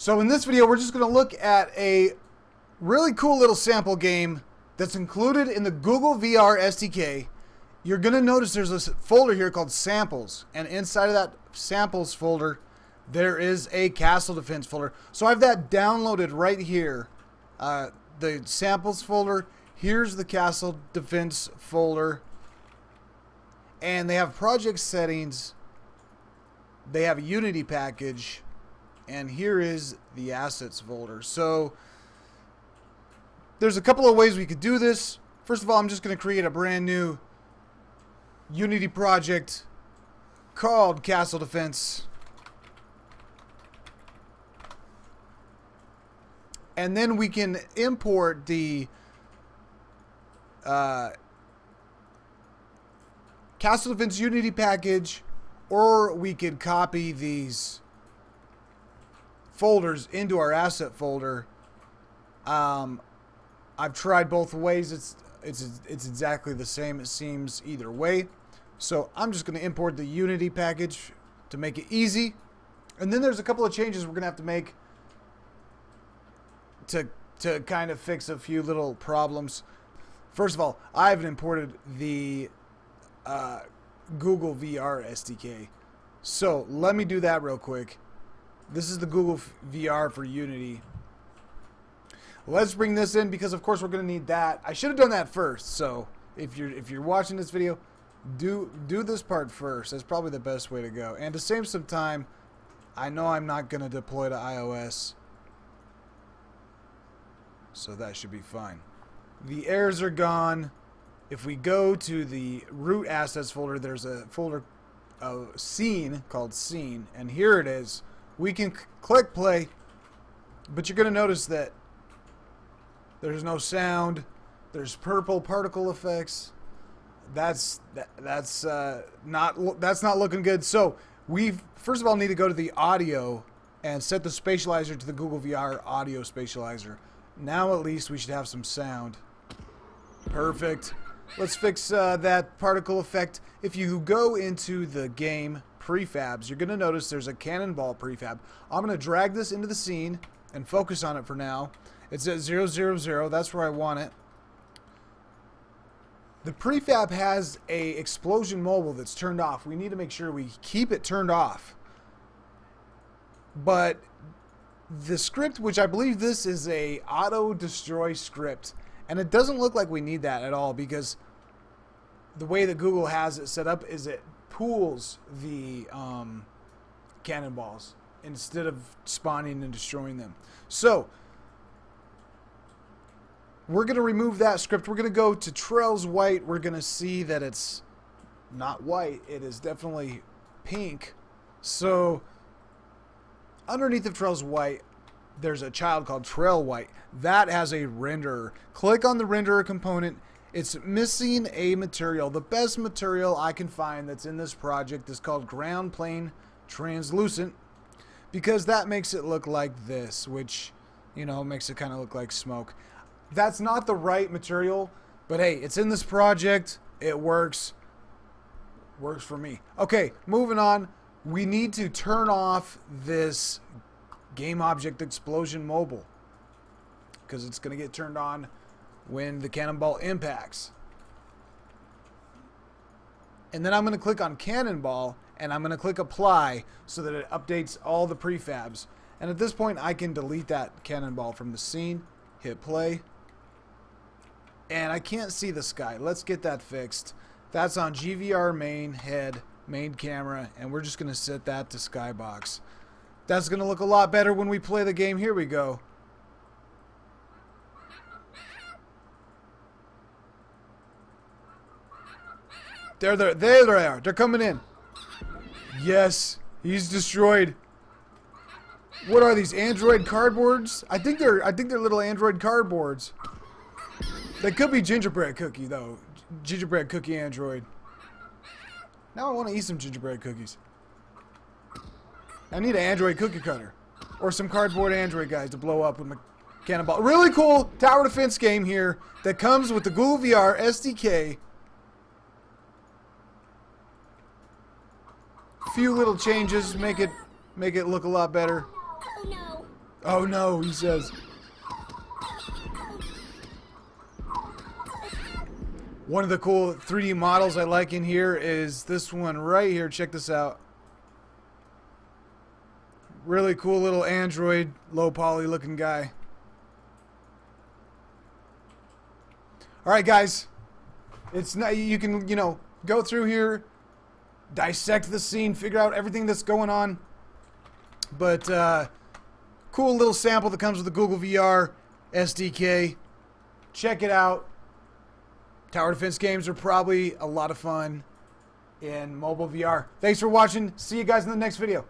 So in this video, we're just going to look at a really cool little sample game that's included in the Google VR SDK. You're going to notice there's a folder here called samples. And inside of that samples folder, there is a castle defense folder. So I have that downloaded right here. Uh, the samples folder. Here's the castle defense folder. And they have project settings. They have a Unity package and here is the assets folder. So there's a couple of ways we could do this. First of all, I'm just going to create a brand new Unity project called Castle Defense. And then we can import the uh, Castle Defense Unity package, or we could copy these folders into our asset folder. Um, I've tried both ways. It's it's it's exactly the same. It seems either way. So I'm just going to import the Unity package to make it easy. And then there's a couple of changes we're going to have to make to to kind of fix a few little problems. First of all, I haven't imported the uh, Google VR SDK. So let me do that real quick. This is the Google VR for Unity. Let's bring this in because of course we're going to need that. I should have done that first. So if you're if you're watching this video, do do this part first. That's probably the best way to go. And to save some time, I know I'm not going to deploy to iOS. So that should be fine. The errors are gone. If we go to the root assets folder, there's a folder, a scene called scene, and here it is we can click play, but you're going to notice that there's no sound. There's purple particle effects. That's that, that's uh, not that's not looking good. So we first of all need to go to the audio and set the spatializer to the Google VR audio spatializer. Now at least we should have some sound. Perfect. Let's fix uh, that particle effect. If you go into the game prefabs, you're going to notice there's a cannonball prefab. I'm going to drag this into the scene and focus on it for now. It's at 000. That's where I want it. The prefab has a explosion mobile that's turned off. We need to make sure we keep it turned off. But the script, which I believe this is a auto destroy script, and it doesn't look like we need that at all because the way that Google has it set up is it pools the um, cannonballs instead of spawning and destroying them. So we're going to remove that script. We're going to go to Trails White. We're going to see that it's not white. It is definitely pink. So underneath of Trails White, there's a child called Trail White. That has a renderer. Click on the renderer component it's missing a material. The best material I can find that's in this project is called ground plane translucent because that makes it look like this, which, you know, makes it kind of look like smoke. That's not the right material, but hey, it's in this project. It works. Works for me. Okay, moving on. We need to turn off this game object explosion mobile because it's going to get turned on when the cannonball impacts. And then I'm going to click on cannonball and I'm going to click apply so that it updates all the prefabs. And at this point I can delete that cannonball from the scene, hit play. And I can't see the sky. Let's get that fixed. That's on GVR main head, main camera, and we're just going to set that to skybox. That's going to look a lot better when we play the game. Here we go. There, there, there they are. They're coming in. Yes, he's destroyed. What are these Android cardboards? I think they're, I think they're little Android cardboards. They could be gingerbread cookie though. Gingerbread cookie Android. Now I want to eat some gingerbread cookies. I need an Android cookie cutter. Or some cardboard Android guys to blow up with my cannonball. Really cool tower defense game here that comes with the Google VR SDK few little changes make it make it look a lot better. Oh no. Oh no, he says. One of the cool 3D models I like in here is this one right here. Check this out. Really cool little Android, low poly looking guy. All right, guys. It's not, you can, you know, go through here, dissect the scene, figure out everything that's going on. But uh, cool little sample that comes with the Google VR SDK. Check it out. Tower defense games are probably a lot of fun in mobile VR. Thanks for watching. See you guys in the next video.